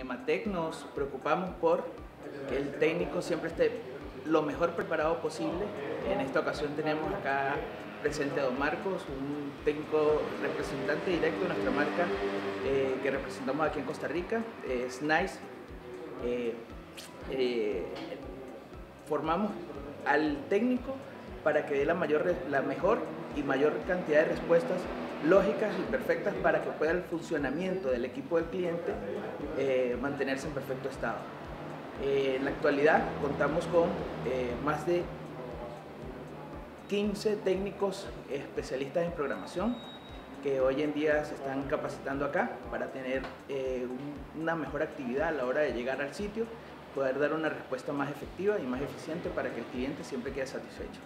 Ematec nos preocupamos por que el técnico siempre esté lo mejor preparado posible. En esta ocasión tenemos acá presente a Don Marcos, un técnico representante directo de nuestra marca eh, que representamos aquí en Costa Rica, es NICE. Eh, eh, formamos al técnico para que dé la, mayor, la mejor y mayor cantidad de respuestas lógicas y perfectas para que pueda el funcionamiento del equipo del cliente eh, mantenerse en perfecto estado. Eh, en la actualidad contamos con eh, más de 15 técnicos especialistas en programación que hoy en día se están capacitando acá para tener una mejor actividad a la hora de llegar al sitio, poder dar una respuesta más efectiva y más eficiente para que el cliente siempre quede satisfecho.